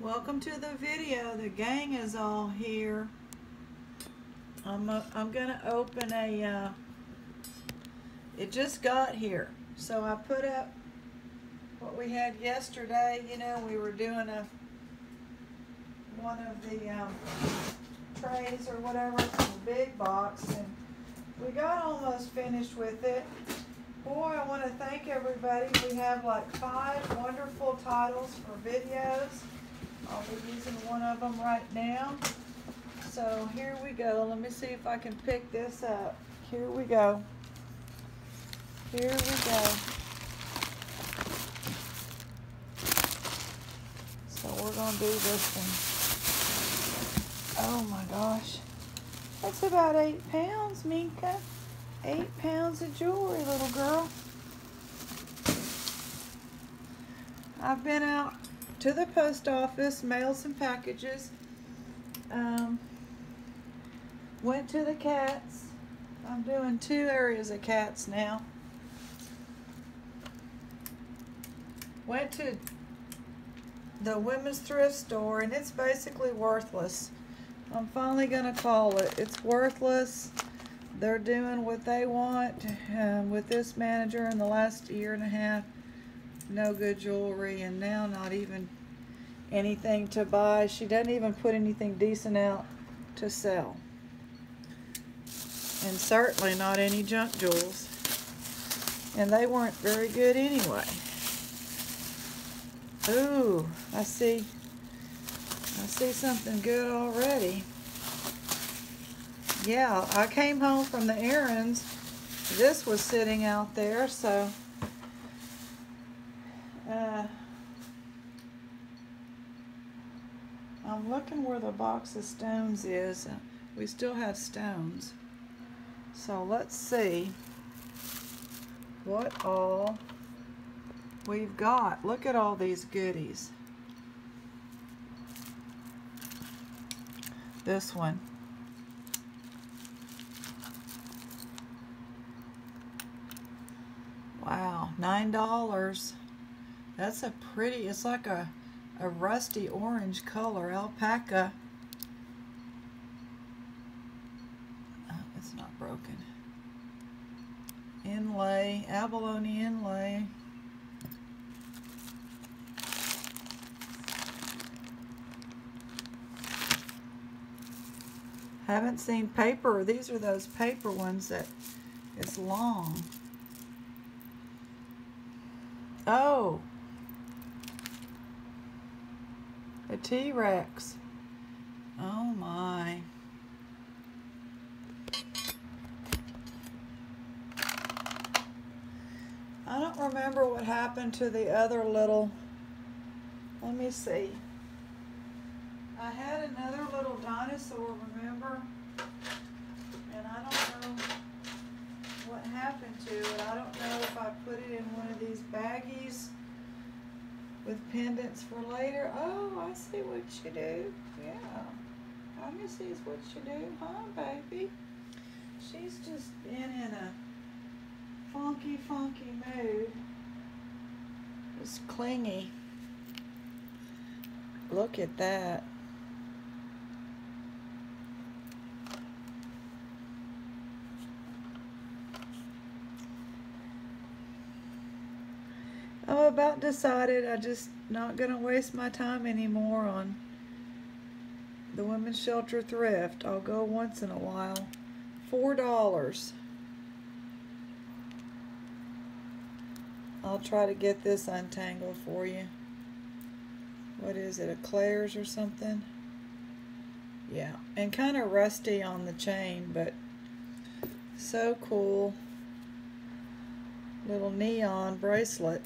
Welcome to the video. The gang is all here. I'm, uh, I'm gonna open a, uh, it just got here. So I put up what we had yesterday. You know, we were doing a, one of the um, trays or whatever from the big box and we got almost finished with it. Boy, I want to thank everybody. We have like five wonderful titles for videos. I'll be using one of them right now. So here we go. Let me see if I can pick this up. Here we go. Here we go. So we're going to do this one. Oh my gosh. That's about eight pounds, Minka. Eight pounds of jewelry, little girl. I've been out to the post office, mailed some packages. Um, went to the cats. I'm doing two areas of cats now. Went to the women's thrift store and it's basically worthless. I'm finally gonna call it. It's worthless. They're doing what they want um, with this manager in the last year and a half. No good jewelry and now not even anything to buy. She doesn't even put anything decent out to sell. And certainly not any junk jewels. And they weren't very good anyway. Ooh, I see I see something good already. Yeah, I came home from the errands. This was sitting out there, so uh, Looking where the box of stones is. We still have stones. So let's see what all we've got. Look at all these goodies. This one. Wow, nine dollars. That's a pretty, it's like a, a rusty orange color, alpaca. Oh, it's not broken. Inlay, abalone inlay. Haven't seen paper. These are those paper ones that is long. Oh. A T-Rex. Oh my. I don't remember what happened to the other little, let me see. I had another little dinosaur, remember? And I don't know what happened to it. I don't know if I put it in one of these baggies with pendants for later. Oh, I see what you do. Yeah. I see what you do, huh, baby? She's just been in a funky, funky mood. It's clingy. Look at that. I'm about decided I just not gonna waste my time anymore on the women's shelter thrift. I'll go once in a while. Four dollars. I'll try to get this untangled for you. What is it, a Claire's or something? Yeah, and kind of rusty on the chain, but so cool. Little neon bracelet.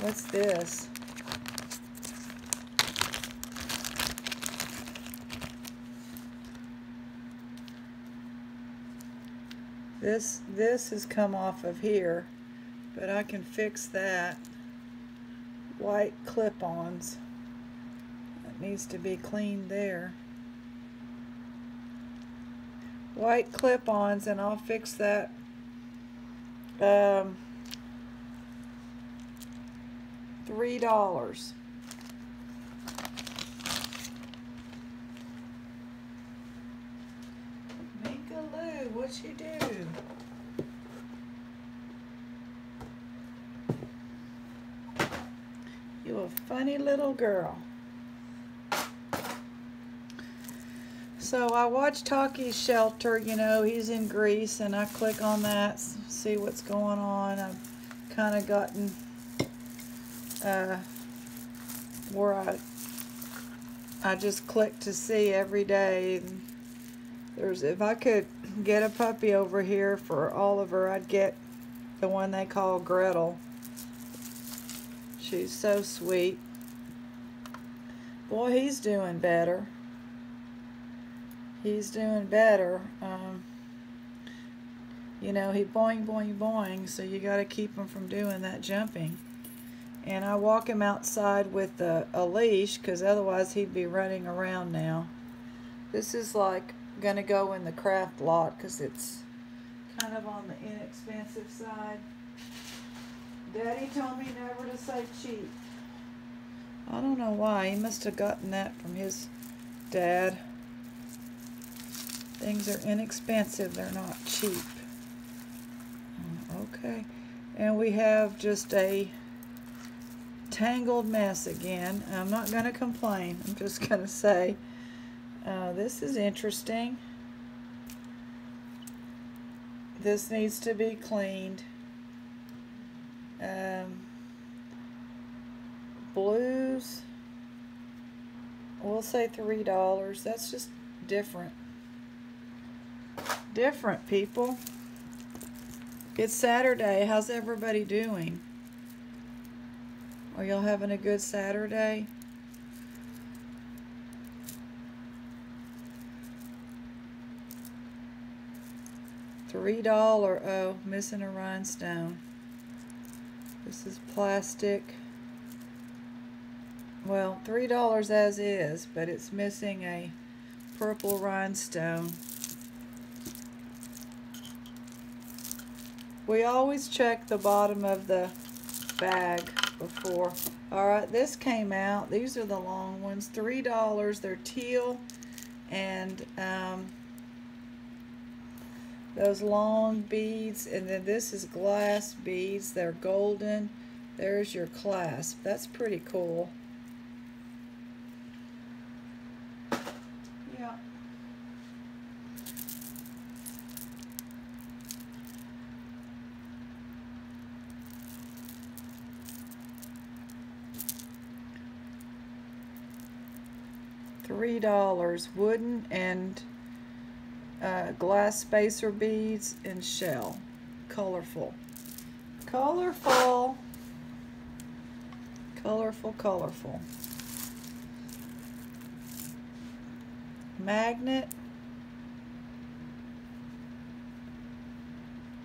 What's this? This, this has come off of here, but I can fix that. White clip-ons. That needs to be cleaned there. White clip-ons, and I'll fix that. Um, $3. Minkaloo, what you do? You a funny little girl. So I watch Takis Shelter, you know, he's in Greece, and I click on that, see what's going on. I've kind of gotten uh, where I I just click to see every day. There's if I could get a puppy over here for Oliver, I'd get the one they call Gretel. She's so sweet. Boy, he's doing better he's doing better. Um, you know, he boing, boing, boing, so you got to keep him from doing that jumping. And I walk him outside with a, a leash because otherwise he'd be running around now. This is like going to go in the craft lot because it's kind of on the inexpensive side. Daddy told me never to say cheap. I don't know why. He must have gotten that from his dad. Things are inexpensive, they're not cheap. Mm, okay, and we have just a tangled mess again. I'm not going to complain. I'm just going to say uh, this is interesting. This needs to be cleaned. Um, blues, we'll say $3. That's just different different, people. It's Saturday. How's everybody doing? Are y'all having a good Saturday? Three dollar. Oh, missing a rhinestone. This is plastic. Well, three dollars as is, but it's missing a purple rhinestone. We always check the bottom of the bag before. Alright, this came out. These are the long ones. $3. They're teal. And um, those long beads. And then this is glass beads. They're golden. There's your clasp. That's pretty cool. $3. Wooden and uh, glass spacer beads and shell. Colorful. Colorful. Colorful, colorful. Magnet.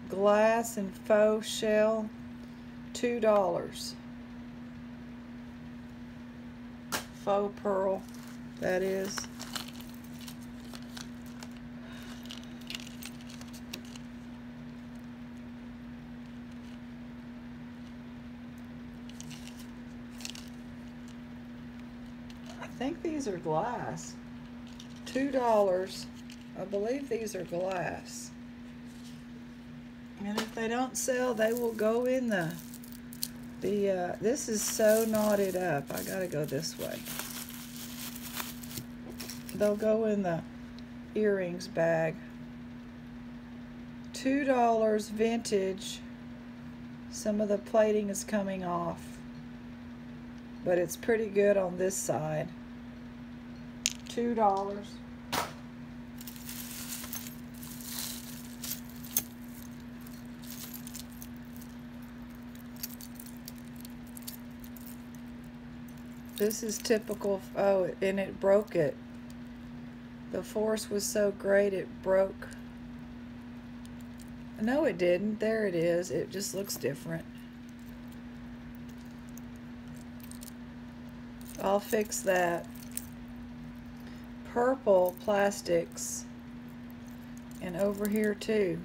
Glass and faux shell. $2. Faux pearl that is. I think these are glass. Two dollars. I believe these are glass. And if they don't sell, they will go in the, the, uh, this is so knotted up. I gotta go this way they'll go in the earrings bag. $2 vintage. Some of the plating is coming off. But it's pretty good on this side. $2. This is typical, oh, and it broke it. The force was so great it broke. No, it didn't. There it is. It just looks different. I'll fix that. Purple plastics. And over here too.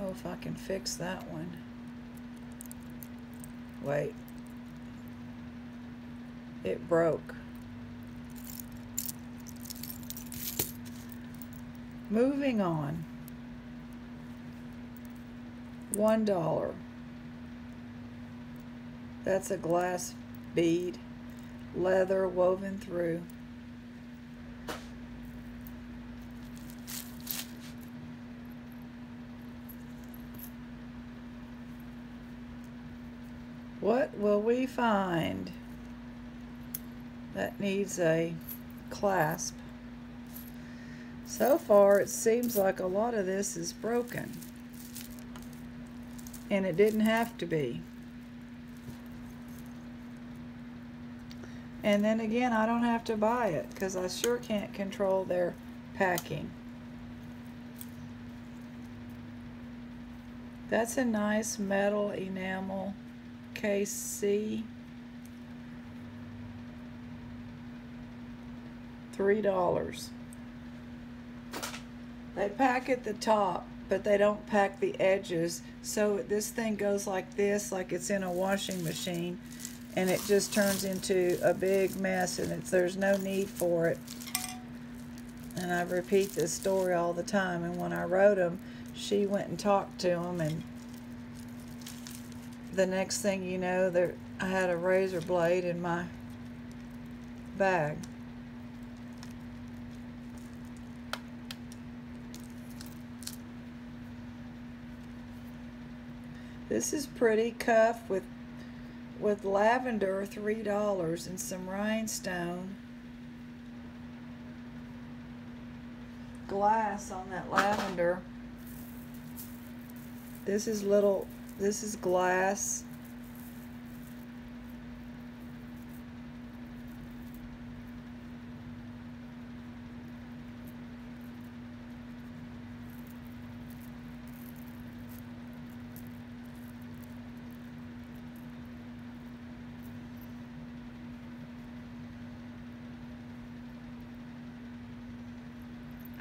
Oh, if I can fix that one. Wait. It broke. Moving on. One dollar. That's a glass bead, leather woven through. What will we find that needs a clasp? So far, it seems like a lot of this is broken. And it didn't have to be. And then again, I don't have to buy it because I sure can't control their packing. That's a nice metal enamel KC. Three dollars. They pack at the top, but they don't pack the edges. So this thing goes like this, like it's in a washing machine, and it just turns into a big mess, and it's, there's no need for it. And I repeat this story all the time. And when I wrote them, she went and talked to them, and the next thing you know, there I had a razor blade in my bag. This is pretty cuff with with lavender, three dollars, and some rhinestone glass on that lavender. This is little this is glass.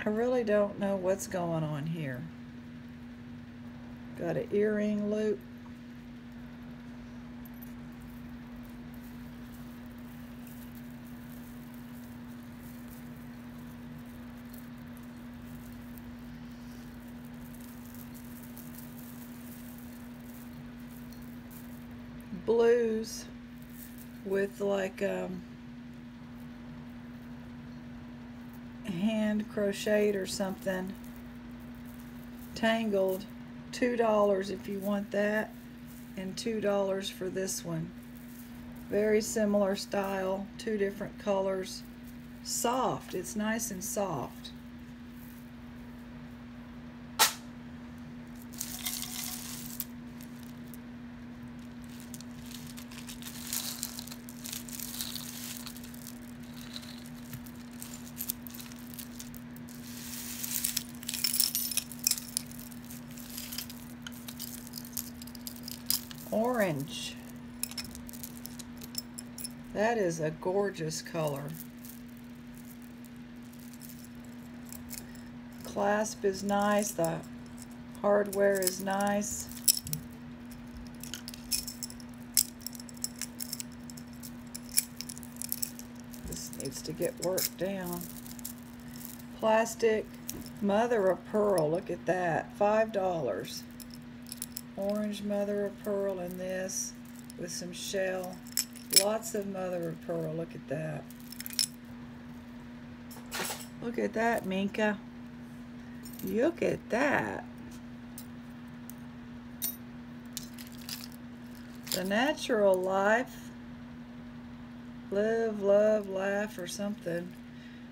I really don't know what's going on here. Got an earring loop. blues with like um, hand crocheted or something tangled $2 if you want that and $2 for this one. Very similar style, two different colors. Soft, it's nice and soft. Orange. That is a gorgeous color. Clasp is nice. The hardware is nice. This needs to get worked down. Plastic mother of pearl. Look at that. Five dollars orange mother of pearl in this with some shell. Lots of mother of pearl. Look at that. Look at that, Minka. Look at that. The natural life. Live, love, laugh, or something.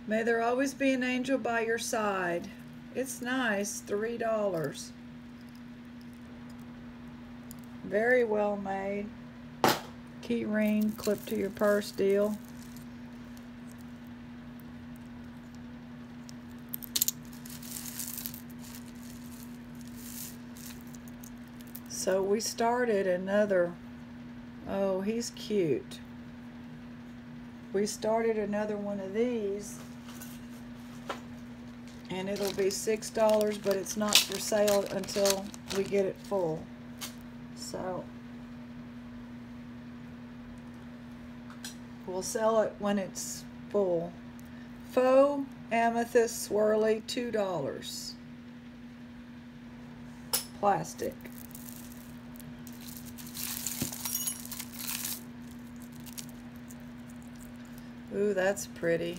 May there always be an angel by your side. It's nice. Three dollars. Very well made. Key ring, clip to your purse deal. So we started another, oh, he's cute. We started another one of these and it'll be $6, but it's not for sale until we get it full. So we'll sell it when it's full. Faux amethyst swirly, $2. Plastic. Ooh, that's pretty.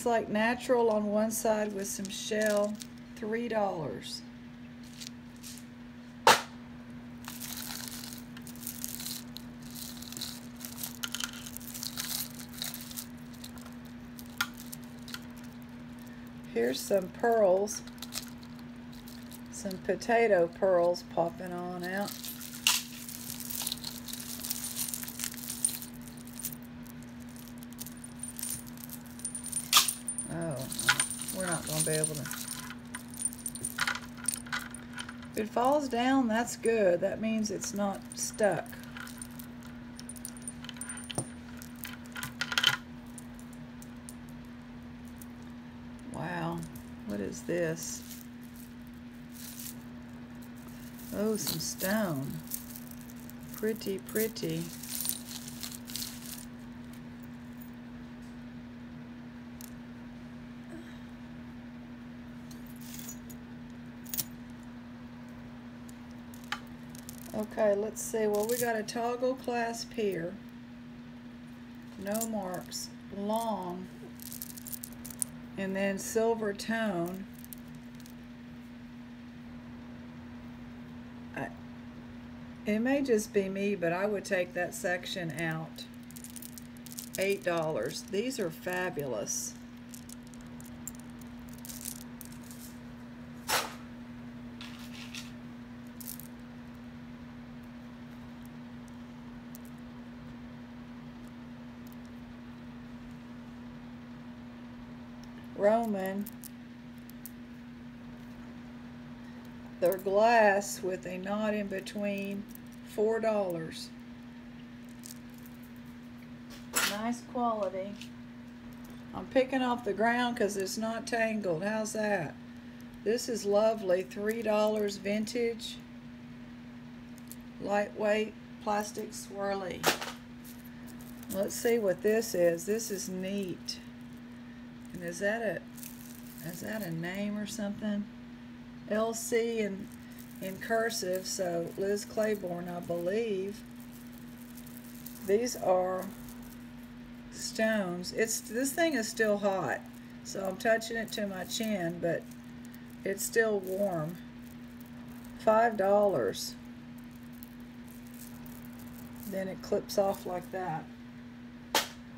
It's like natural on one side with some shell, three dollars. Here's some pearls, some potato pearls popping on out. Oh, we're not going to to. If it falls down, that's good. That means it's not stuck. Wow, what is this? Oh, some stone. Pretty, pretty. Okay, let's see. Well, we got a toggle clasp here. No marks. Long. And then silver tone. It may just be me, but I would take that section out. $8. These are fabulous. Roman. They're glass with a knot in between. Four dollars. Nice quality. I'm picking off the ground because it's not tangled. How's that? This is lovely. Three dollars vintage. Lightweight plastic swirly. Let's see what this is. This is neat. And is that a is that a name or something? LC in in cursive, so Liz Claiborne, I believe. These are stones. It's this thing is still hot, so I'm touching it to my chin, but it's still warm. Five dollars. Then it clips off like that.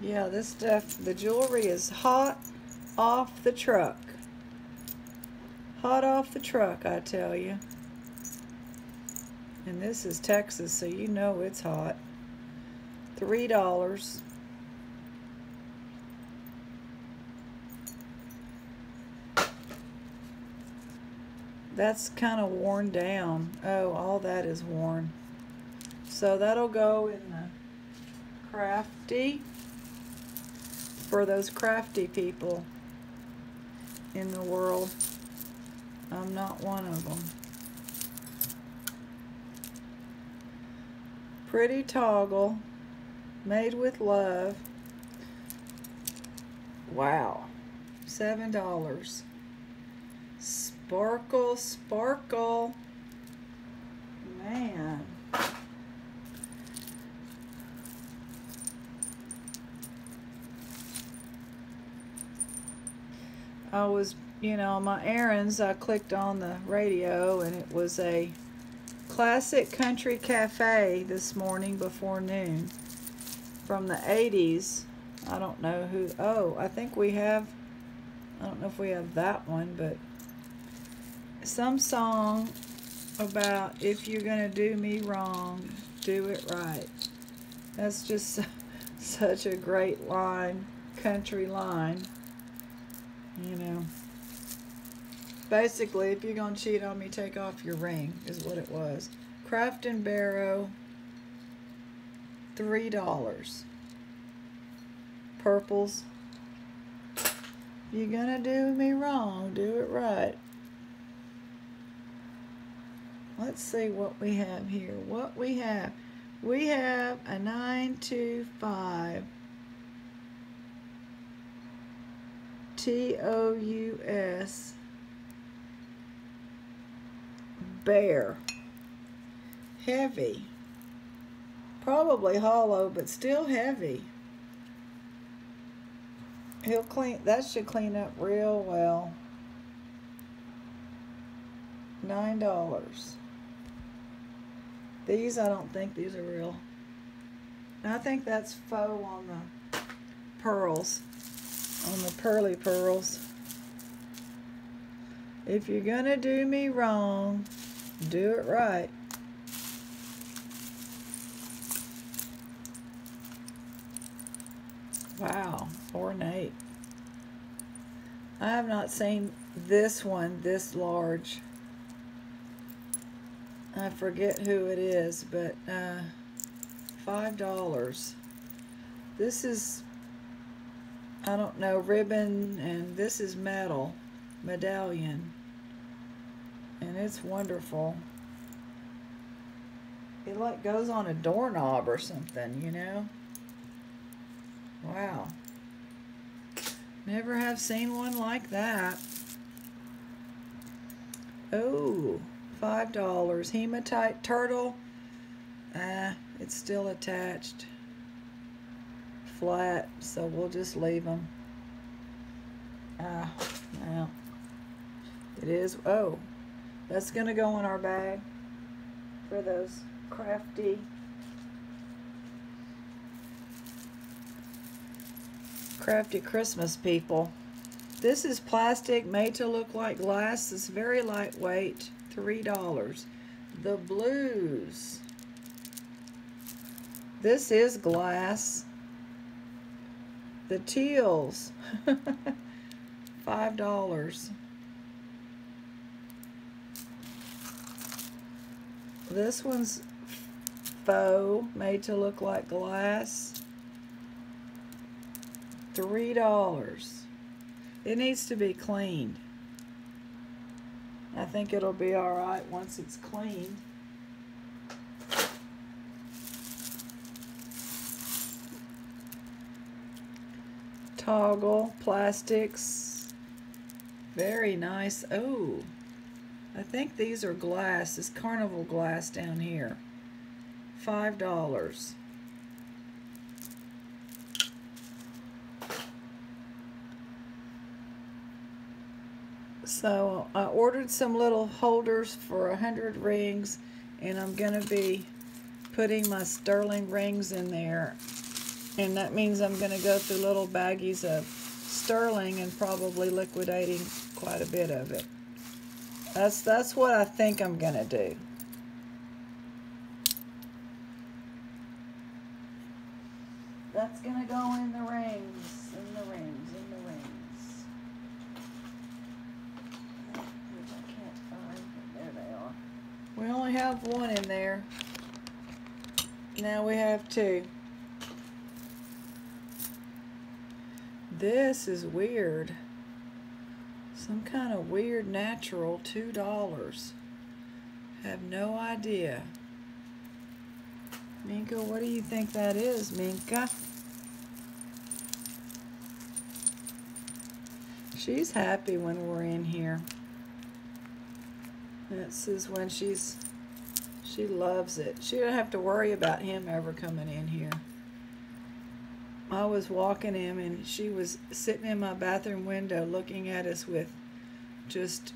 Yeah, this stuff, the jewelry is hot off the truck. Hot off the truck, I tell you. And this is Texas, so you know it's hot. Three dollars. That's kind of worn down. Oh, all that is worn. So that'll go in the crafty for those crafty people in the world. I'm not one of them. Pretty toggle, made with love. Wow, seven dollars. Sparkle, sparkle. Man. I was, you know, on my errands, I clicked on the radio and it was a classic country cafe this morning before noon from the 80s. I don't know who, oh, I think we have, I don't know if we have that one, but some song about if you're going to do me wrong, do it right. That's just such a great line, country line you know. Basically, if you're going to cheat on me, take off your ring, is what it was. Croft and Barrow, $3. Purples. You're going to do me wrong, do it right. let's see what we have here. What we have. We have a 925 T-O-U-S Bear. Heavy. Probably hollow, but still heavy. He'll clean, that should clean up real well. Nine dollars. These, I don't think these are real. I think that's faux on the pearls, on the pearly pearls. If you're gonna do me wrong, do it right. Wow, ornate. I have not seen this one this large. I forget who it is, but uh, five dollars. This is, I don't know, ribbon, and this is metal, medallion, and it's wonderful. It like goes on a doorknob or something, you know. Wow. Never have seen one like that. Oh, five dollars. Hematite turtle. Ah, it's still attached. Flat, so we'll just leave them. Ah, now. It is, oh, that's gonna go in our bag for those crafty crafty Christmas people. This is plastic made to look like glass. It's very lightweight, $3. The blues. This is glass. The teals, $5. This one's faux, made to look like glass. Three dollars. It needs to be cleaned. I think it'll be alright once it's cleaned. Plastics. Very nice. Oh, I think these are glass. This carnival glass down here. Five dollars. So I ordered some little holders for a hundred rings and I'm going to be putting my sterling rings in there. And that means I'm going to go through little baggies of sterling and probably liquidating quite a bit of it. That's, that's what I think I'm going to do. That's going to go in the rings, in the rings, in the rings. I can't find it. There they are. We only have one in there. Now we have two. This is weird. Some kind of weird natural $2. Have no idea. Minka, what do you think that is, Minka? She's happy when we're in here. This is when she's, she loves it. She don't have to worry about him ever coming in here. I was walking him and she was sitting in my bathroom window looking at us with just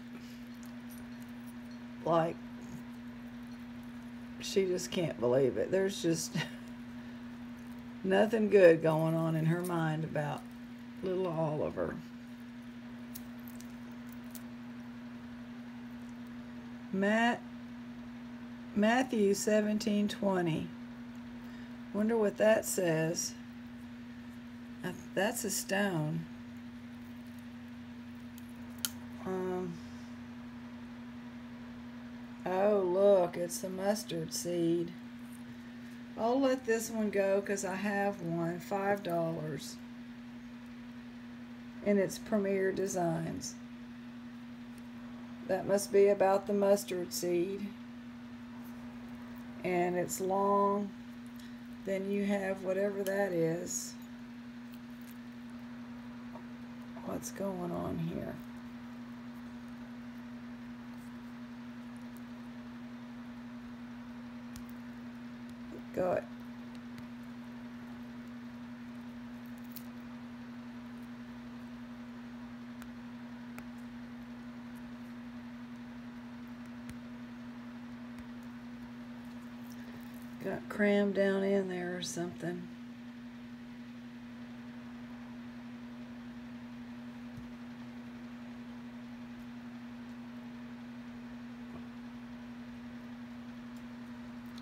like she just can't believe it. There's just nothing good going on in her mind about little Oliver. Matt, Matthew 17:20. Wonder what that says. That's a stone. Um, oh, look, it's the mustard seed. I'll let this one go because I have one. $5. And it's Premier Designs. That must be about the mustard seed. and it's long, then you have whatever that is. What's going on here? Got got crammed down in there or something.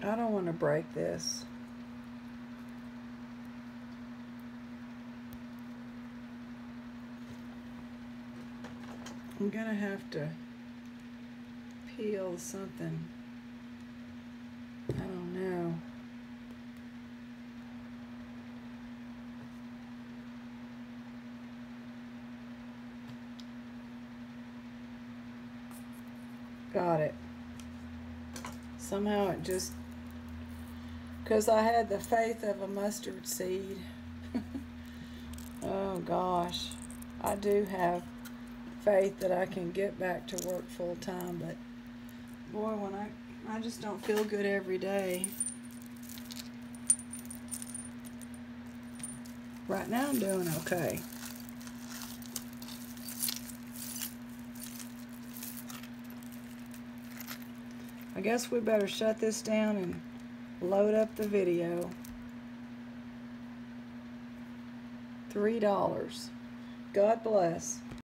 I don't want to break this. I'm gonna have to peel something. I don't know. Got it. Somehow it just, because I had the faith of a mustard seed. oh gosh. I do have faith that I can get back to work full time, but boy, when I I just don't feel good every day. Right now I'm doing okay. I guess we better shut this down and load up the video. Three dollars. God bless.